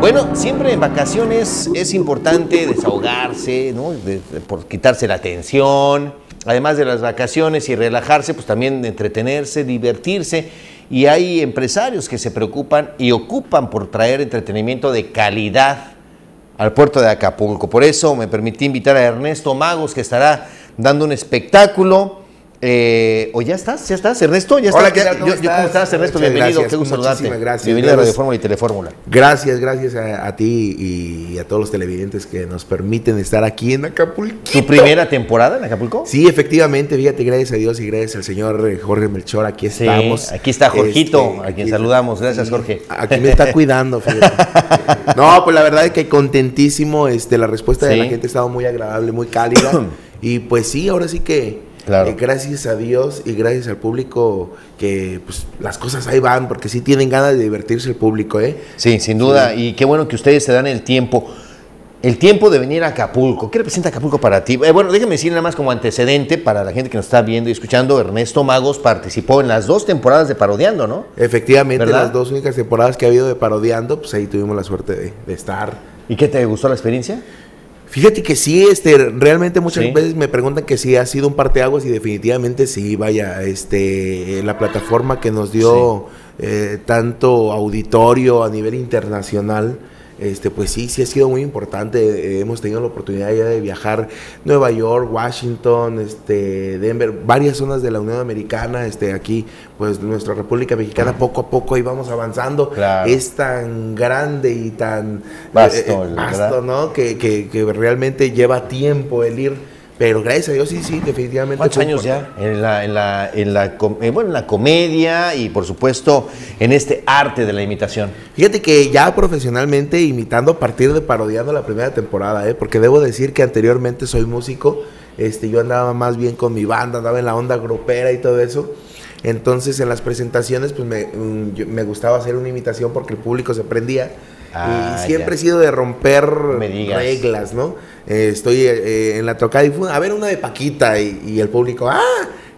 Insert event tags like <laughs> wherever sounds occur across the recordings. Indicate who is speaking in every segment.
Speaker 1: Bueno, siempre en vacaciones es importante desahogarse, ¿no? Por quitarse la tensión. Además de las vacaciones y relajarse, pues también entretenerse, divertirse. Y hay empresarios que se preocupan y ocupan por traer entretenimiento de calidad al puerto de Acapulco. Por eso me permití invitar a Ernesto Magos, que estará dando un espectáculo. Eh, ¿O ya estás? ¿Ya estás, Ernesto? ¿Ya
Speaker 2: Hola,
Speaker 1: estás?
Speaker 2: ¿qué tal? ¿Cómo
Speaker 1: yo- ¿Cómo
Speaker 2: estás?
Speaker 1: Ernesto?
Speaker 2: Muchas
Speaker 1: Bienvenido,
Speaker 2: gracias,
Speaker 1: qué gusto
Speaker 2: muchísimas
Speaker 1: saludarte.
Speaker 2: gracias.
Speaker 1: Bienvenido a. Radio Fórmula y Telefórmula.
Speaker 2: Gracias, gracias a, a ti y, a todos los televidentes que nos permiten estar aquí en Acapulco.
Speaker 1: ¿Tu primera temporada en Acapulco?
Speaker 2: Sí, efectivamente, fíjate, gracias a Dios y gracias al señor Jorge Melchor, aquí
Speaker 1: Sí,
Speaker 2: estamos.
Speaker 1: aquí está Jorgito,
Speaker 2: Este,
Speaker 1: a quien
Speaker 2: aquí-
Speaker 1: saludamos. Gracias, Jorge.
Speaker 2: Aquí me está cuidando, fíjate. <laughs> No, pues la verdad es que contentísimo, este, la respuesta de la gente ha estado muy agradable, muy cálida. <clears throat> y pues sí, ahora sí que
Speaker 1: Claro.
Speaker 2: eh, gracias a Dios y gracias al público que pues las cosas ahí van, porque sí tienen ganas de divertirse el público, ¿eh?
Speaker 1: Sí, sin duda. Y qué bueno que ustedes se dan el tiempo. El tiempo de venir a Acapulco. ¿Qué representa Acapulco para ti? Eh, bueno, déjame decir nada más como antecedente para la gente que nos está viendo y escuchando. Ernesto Magos participó en las dos temporadas de Parodiando, ¿no?
Speaker 2: Efectivamente,
Speaker 1: ¿Verdad?
Speaker 2: las dos únicas temporadas que ha habido de parodiando, pues ahí tuvimos la suerte de, de estar.
Speaker 1: ¿Y qué te gustó la experiencia?
Speaker 2: Fíjate que sí, este, realmente muchas
Speaker 1: Sí.
Speaker 2: veces me preguntan que si ha sido un parteaguas y definitivamente sí, vaya, este, la plataforma que nos dio eh, tanto auditorio a nivel internacional, este, pues sí, sí ha sido muy importante. Eh, hemos tenido la oportunidad ya de viajar Nueva York, Washington, este, Denver, varias zonas de la Unión Americana, este, aquí, pues nuestra República Mexicana poco a poco ahí vamos avanzando.
Speaker 1: Claro.
Speaker 2: Es tan grande y tan
Speaker 1: Vasto,
Speaker 2: eh,
Speaker 1: ¿verdad?
Speaker 2: vasto, ¿no? Que, que, que realmente lleva tiempo el ir. Pero gracias a Dios, sí, sí, definitivamente.
Speaker 1: ¿Cuántos años ya? En la, en la, en la, eh, bueno, en la comedia y por supuesto en este arte de la imitación.
Speaker 2: Fíjate que ya profesionalmente imitando a partir de parodiando la primera temporada, ¿eh? porque debo decir que anteriormente soy músico, este, yo andaba más bien con mi banda, andaba en la onda grupera y todo eso. Entonces en las presentaciones pues me, mm, me gustaba hacer una imitación porque el público se prendía.
Speaker 1: Ah,
Speaker 2: y siempre
Speaker 1: ya.
Speaker 2: he sido de romper reglas, ¿no? Eh, estoy eh, en la tocada y fue, a ver una de Paquita y, y el público, ¡ah!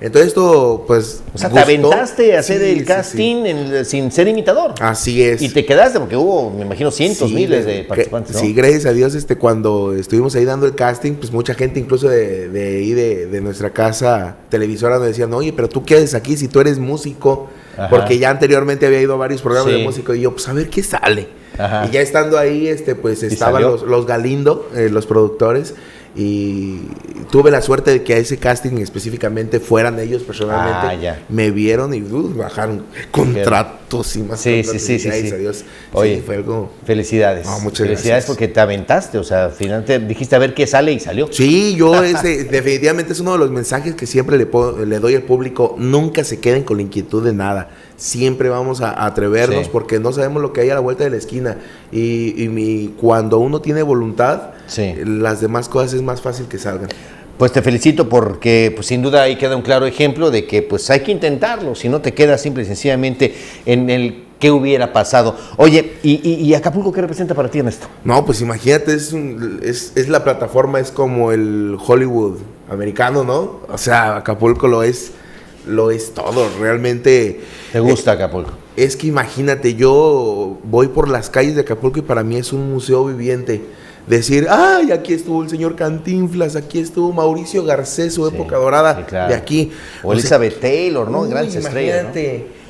Speaker 2: Entonces esto pues...
Speaker 1: O sea,
Speaker 2: gustó.
Speaker 1: te aventaste a hacer
Speaker 2: Sí,
Speaker 1: el
Speaker 2: sí, sí.
Speaker 1: casting en- sin ser imitador.
Speaker 2: Así es.
Speaker 1: Y te quedaste porque hubo, me imagino, cientos, miles
Speaker 2: de-
Speaker 1: participantes, ¿no?
Speaker 2: Sí, gracias a Dios, este, cuando estuvimos ahí dando el casting, pues mucha gente incluso de, de ahí de, de nuestra casa televisora nos decían, oye, pero tú qué haces aquí si tú eres músico,
Speaker 1: Ajá.
Speaker 2: porque ya anteriormente había ido a varios programas
Speaker 1: Sí.
Speaker 2: de músico y yo, pues a ver qué sale.
Speaker 1: Ajá.
Speaker 2: Y ya estando ahí, este, pues estaban los, los Galindo, eh, los productores, y tuve la suerte de que a ese casting específicamente fueran ellos personalmente.
Speaker 1: Ah, ya.
Speaker 2: Me vieron y uh, bajaron contratos y más
Speaker 1: Sí, sí,
Speaker 2: contratos,
Speaker 1: sí,
Speaker 2: y
Speaker 1: sí, sí.
Speaker 2: a Dios.
Speaker 1: Oye,
Speaker 2: sí, fue algo...
Speaker 1: Felicidades.
Speaker 2: Muchas
Speaker 1: Felicidades
Speaker 2: gracias.
Speaker 1: porque te aventaste, o sea, finalmente dijiste a ver qué sale y salió.
Speaker 2: Sí, yo ese, <laughs> definitivamente es uno de los mensajes que siempre le, puedo- le doy al público. Nunca se queden con la inquietud de nada. Siempre vamos a, a atrevernos
Speaker 1: Sí.
Speaker 2: porque no sabemos lo que hay a la vuelta de la esquina. Y, y mi- cuando uno tiene voluntad,
Speaker 1: Sí.
Speaker 2: las demás cosas es más fácil que salgan.
Speaker 1: Pues te felicito porque pues, sin duda ahí queda un claro ejemplo de que pues hay que intentarlo, si no te quedas simple y sencillamente en el qué hubiera pasado. Oye, ¿y, y- y Acapulco qué representa para ti, Ernesto?
Speaker 2: No, pues imagínate, es, un- es, es la plataforma, es como el Hollywood americano, ¿no? O sea, Acapulco lo es, lo es todo, realmente.
Speaker 1: ¿Te gusta Acapulco?
Speaker 2: Es que imagínate, yo voy por las calles de Acapulco y para mí es un museo viviente. Decir, ay, aquí estuvo el señor Cantinflas, aquí estuvo Mauricio Garcés, su
Speaker 1: Sí,
Speaker 2: época dorada
Speaker 1: sí, claro.
Speaker 2: de aquí.
Speaker 1: O Elizabeth Taylor, ¿no?
Speaker 2: uy,
Speaker 1: Grandes estrellas. ¿no?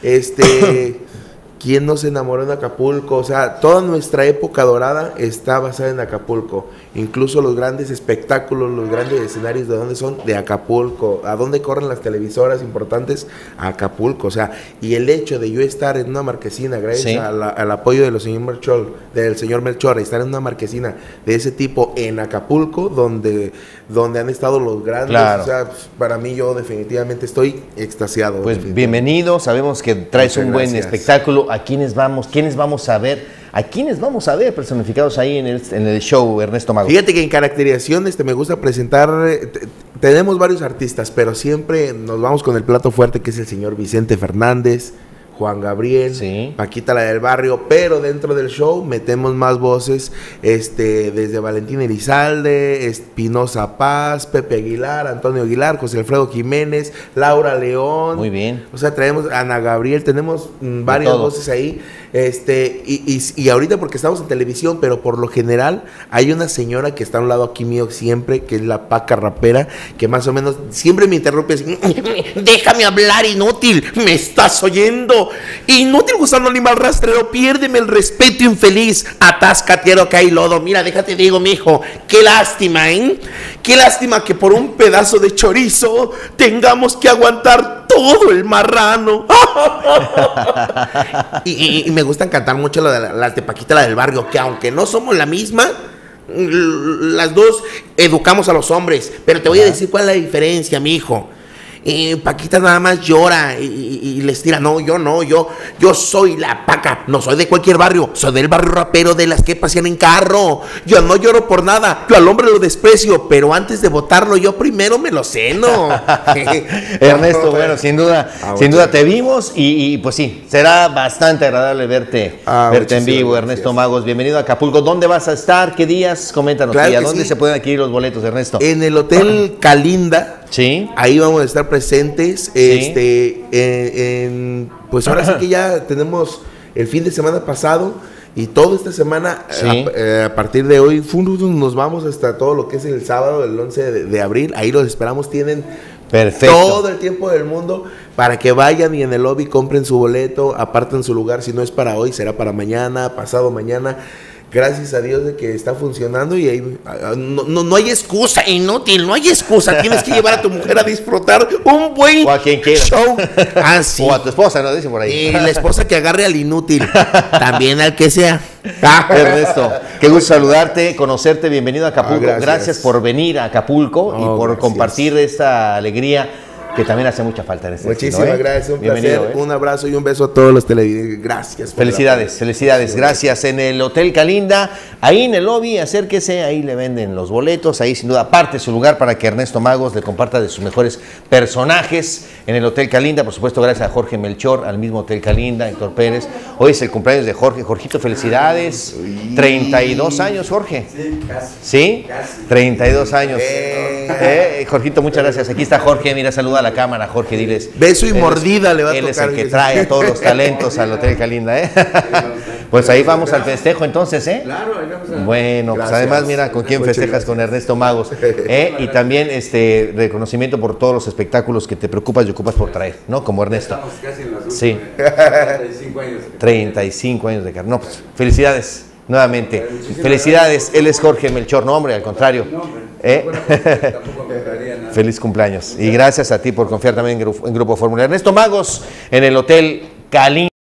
Speaker 2: Este, <coughs> ¿quién no se enamoró en Acapulco? O sea, toda nuestra época dorada está basada en Acapulco. Incluso los grandes espectáculos, los grandes escenarios, ¿de dónde son? De Acapulco. ¿A dónde corren las televisoras importantes? A Acapulco. O sea, y el hecho de yo estar en una marquesina, gracias
Speaker 1: Sí.
Speaker 2: la- al apoyo de los señor Melchor, del señor Melchor, estar en una marquesina de ese tipo en Acapulco, donde, donde han estado los grandes.
Speaker 1: Claro.
Speaker 2: O sea, para mí yo definitivamente estoy extasiado.
Speaker 1: Pues bienvenido, sabemos que traes
Speaker 2: Muchas
Speaker 1: un buen
Speaker 2: gracias.
Speaker 1: espectáculo. ¿A quiénes vamos? ¿Quiénes vamos a ver? ¿A quiénes vamos a ver personificados ahí en el, en el show, Ernesto Mago?
Speaker 2: Fíjate que en caracterización este, me gusta presentar, eh, te- tenemos varios artistas, pero siempre nos vamos con el plato fuerte que es el señor Vicente Fernández, Juan Gabriel,
Speaker 1: Sí.
Speaker 2: Paquita la del barrio, pero dentro del show metemos más voces, este, desde Valentín Elizalde, Espinosa Paz, Pepe Aguilar, Antonio Aguilar, José Alfredo Jiménez, Laura León.
Speaker 1: Muy bien.
Speaker 2: O sea, traemos a Ana Gabriel, tenemos mm, varias voces ahí. Este, y, y- y ahorita porque estamos en televisión, pero por lo general hay una señora que está a un lado aquí mío siempre, que es la paca rapera, que más o menos siempre me interrumpe así, déjame hablar, inútil, me estás oyendo. Inútil gusano animal rastrero, piérdeme el respeto infeliz, atascatero que hay lodo. Mira, déjate digo, mijo, qué lástima, ¿eh? Qué lástima que por un pedazo de chorizo tengamos que aguantar todo el marrano. <laughs> y, y- y me gustan cantar mucho la de la- las de Paquita, la del barrio, que aunque no somos la misma, las dos educamos a los hombres. Pero te voy a decir cuál es la diferencia, mi hijo. Paquita nada más llora y, y- y les tira. No, yo no, yo, yo soy la paca. No soy de cualquier barrio, soy del barrio rapero de las que pasean en carro. Yo no lloro por nada, yo al hombre lo desprecio, pero antes de votarlo, yo primero me lo ceno. <laughs> <laughs>
Speaker 1: Ernesto, bueno, sin duda,
Speaker 2: Ah,
Speaker 1: sin duda te vimos y, y, pues sí, será bastante agradable verte,
Speaker 2: Ah,
Speaker 1: verte en vivo,
Speaker 2: gracias.
Speaker 1: Ernesto Magos. Bienvenido a Acapulco. ¿Dónde vas a estar? ¿Qué días? Coméntanos.
Speaker 2: Claro
Speaker 1: ¿Y a dónde
Speaker 2: sí.
Speaker 1: se pueden adquirir los boletos, Ernesto?
Speaker 2: En el Hotel Calinda.
Speaker 1: Sí.
Speaker 2: Ahí vamos a estar presentes. Este, eh, en- pues ahora sí que ya <clears throat> tenemos el fin de semana pasado y toda esta semana,
Speaker 1: Sí.
Speaker 2: a, eh, a partir de hoy, nos vamos hasta todo lo que es el sábado, el 11 de, de abril. Ahí los esperamos. Tienen
Speaker 1: Perfecto.
Speaker 2: todo el tiempo del mundo para que vayan y en el lobby compren su boleto, aparten su lugar. Si no es para hoy, será para mañana, pasado mañana. Gracias a Dios de que está funcionando y ahí ah, no, no, no hay excusa, inútil, no hay excusa. Tienes que llevar a tu mujer a disfrutar un buen
Speaker 1: O a quien quiera.
Speaker 2: show. <laughs> Ah, sí.
Speaker 1: O a tu esposa, ¿no? Dice por ahí.
Speaker 2: Y la esposa que agarre al inútil, <laughs> también al que sea.
Speaker 1: Ernesto, qué gusto saludarte, conocerte, bienvenido a Acapulco.
Speaker 2: Ah,
Speaker 1: gracias.
Speaker 2: gracias.
Speaker 1: por venir a Acapulco y
Speaker 2: Oh,
Speaker 1: por
Speaker 2: gracias.
Speaker 1: compartir esta alegría que también hace mucha falta en este
Speaker 2: Muchísimas
Speaker 1: destino, ¿eh?
Speaker 2: gracias, un
Speaker 1: Bienvenido,
Speaker 2: placer,
Speaker 1: ¿eh?
Speaker 2: un abrazo y un beso a todos los televidentes. Gracias.
Speaker 1: Felicidades, felicidades, gracias. En el Hotel Calinda, ahí en el lobby, acérquese, ahí le venden los boletos, ahí sin duda aparte su lugar para que Ernesto Magos le comparta de sus mejores personajes en el Hotel Calinda, por supuesto gracias a Jorge Melchor, al mismo Hotel Calinda, Héctor Pérez. Hoy es el cumpleaños de Jorge, Jorgito, felicidades. 32 años, Jorge.
Speaker 3: Sí, casi.
Speaker 1: ¿Sí? 32 años.
Speaker 2: Eh,
Speaker 1: Jorgito, muchas gracias. Aquí está Jorge, mira, saluda a la cámara, Jorge, diles.
Speaker 2: Beso y
Speaker 1: Él es-
Speaker 2: mordida le va a
Speaker 1: Él es
Speaker 2: tocar,
Speaker 1: el que trae a todos los <laughs> talentos al Hotel Calinda, ¿eh? <laughs> Pues ahí vamos al festejo entonces, ¿eh?
Speaker 3: Claro, ahí vamos a...
Speaker 1: Bueno, pues además mira con quién
Speaker 2: Muchas
Speaker 1: festejas con Ernesto Magos. <laughs> ¿eh? Y también este reconocimiento por todos los espectáculos que te preocupas y ocupas por traer, ¿no? Como Ernesto.
Speaker 3: Estamos casi en los últimos
Speaker 1: Sí.
Speaker 3: 35 años.
Speaker 1: 35 años de carrera. No, pues felicidades nuevamente.
Speaker 3: Muchísimas
Speaker 1: Felicidades. Él es Jorge Melchor, no hombre, al contrario.
Speaker 3: No, hombre.
Speaker 1: ¿Eh?
Speaker 3: Bueno, pues, tampoco.
Speaker 1: Feliz cumpleaños. Y gracias a ti por confiar también en Gru- en Grupo Fórmula. Ernesto Magos en el Hotel Cali.